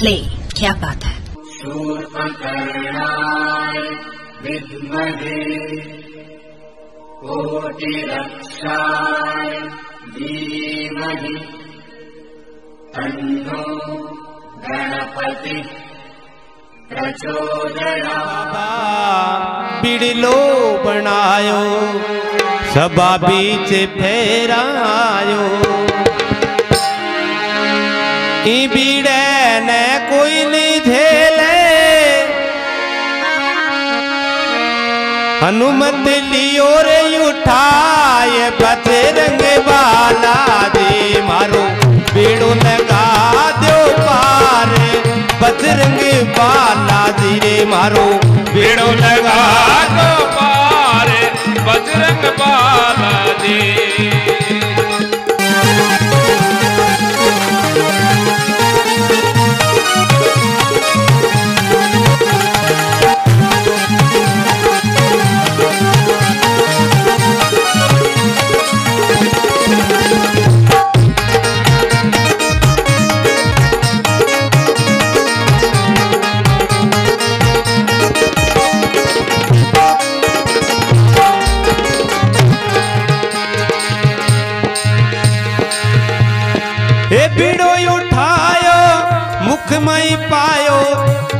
ले क्या बात है? शूर्पकर्णाय विद्महे कोटिरक्षाय धीमहि तन्नो गणपतिः प्रचोदयात्। बिड़लो बनायो सभा बीच फेरायो। ई बीड़े हनुमत लियो रे उठाए बजरंग बाला दे मारो। बेड़ो लगा दो पार बजरंग बाला जी रे मारो। बेड़ो लगा दो पार बजरंग बाला जी हे बीड़ो उठायो मुख मई पायो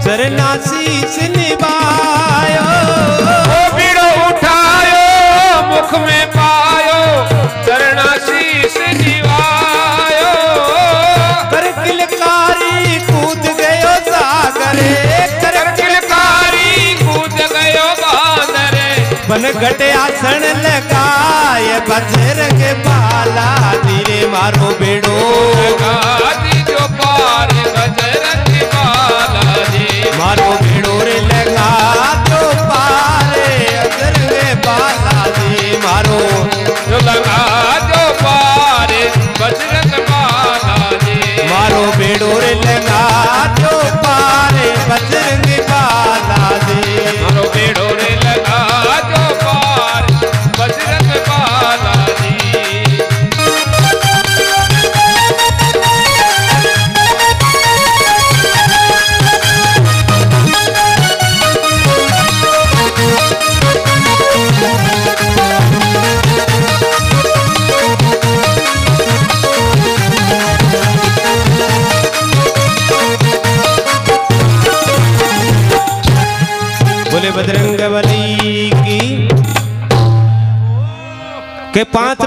चरनाशीस निभायो। ओ बीड़ो उठायो मुख में पायो चरणाशीष निवायो कर किलकारी कूद गयो सागरे कर किलकारी कूद गयो बादरे। बन घटे आसन लगाए बजरंग बाला धीरे मारो बेड़ो बोले बजरंग बली की के पाँच